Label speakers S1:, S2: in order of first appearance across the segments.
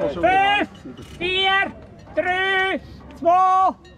S1: Vijf, vier, drie, twee,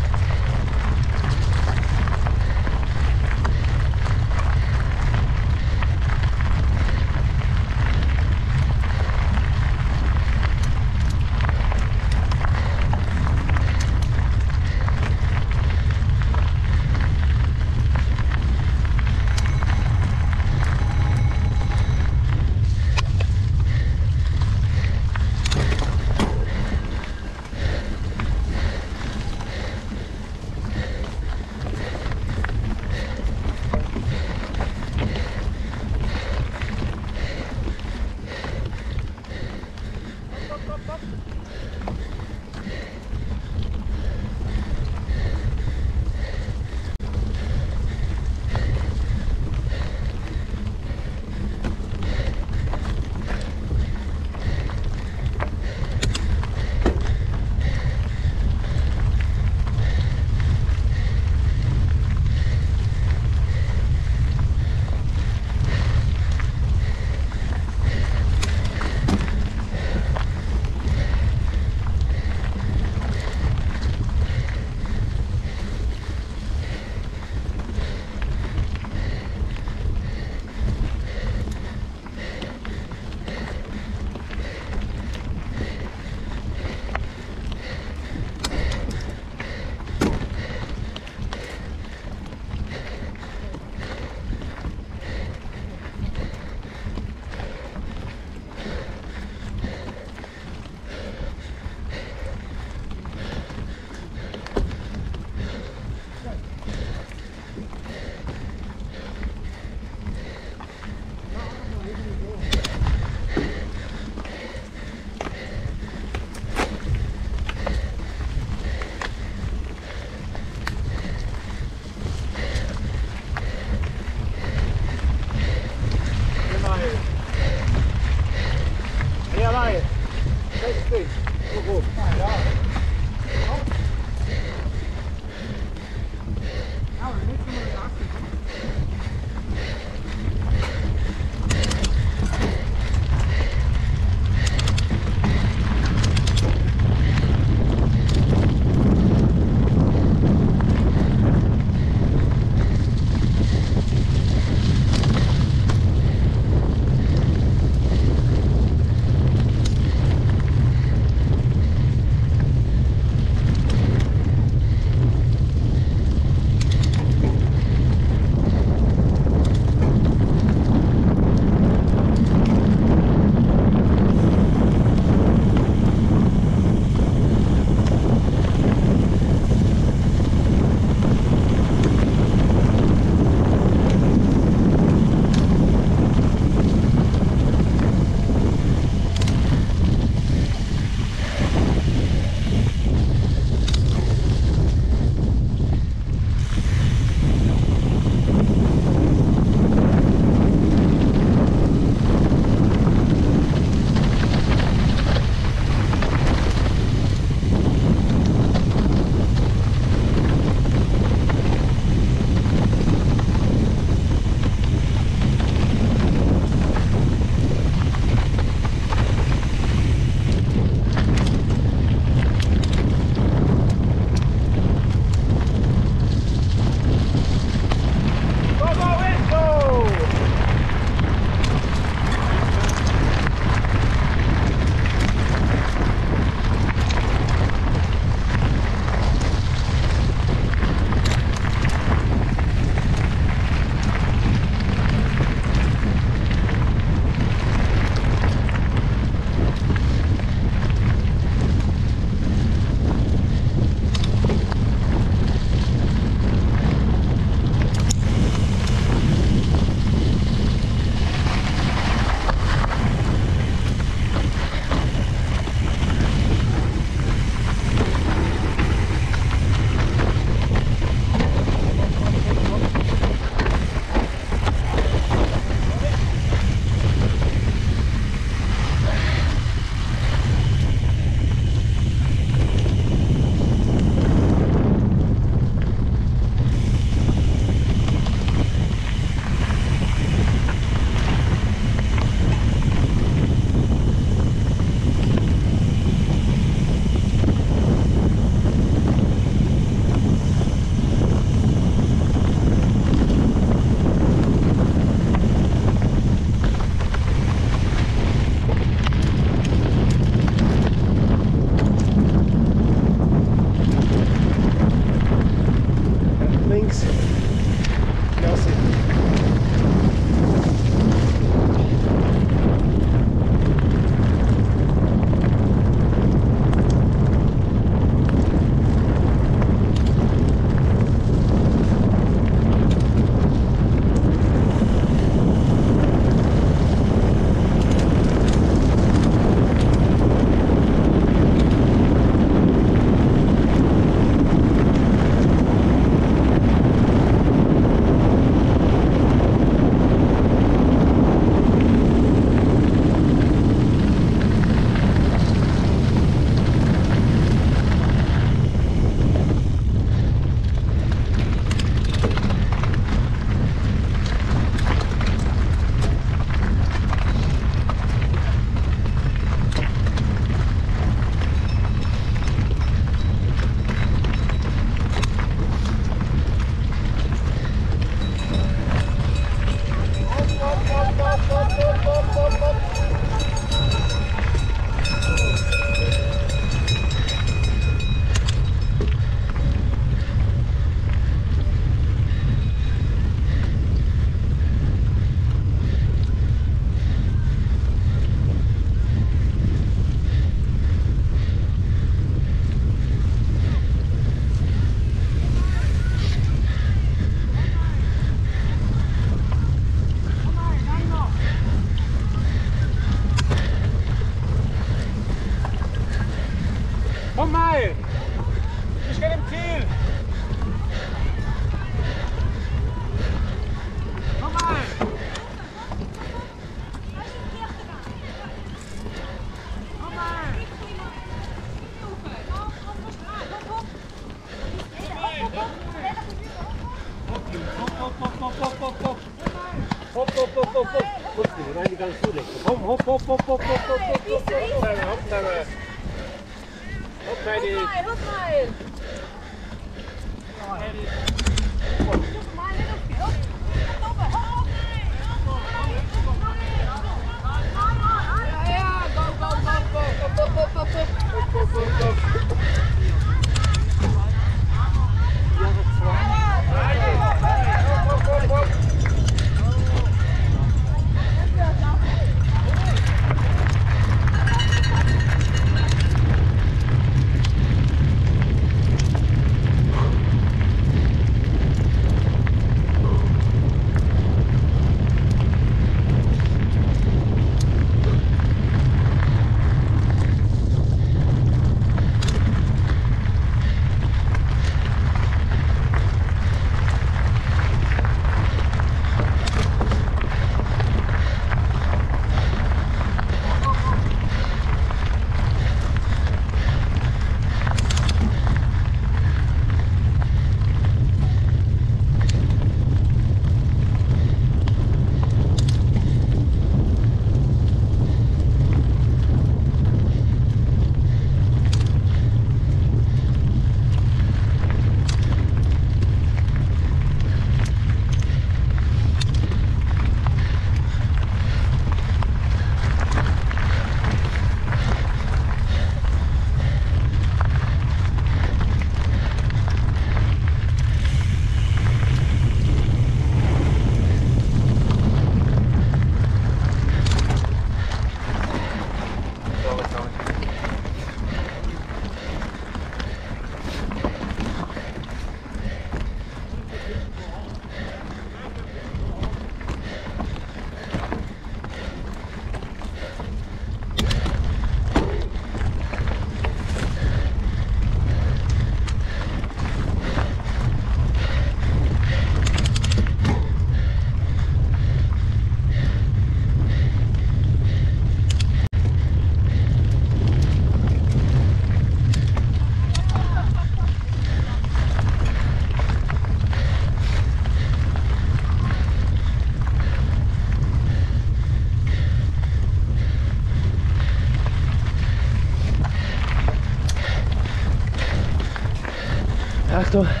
S2: partout.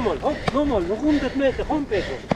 S2: nochmal, nochmal, noch 100 Meter, komm Peter.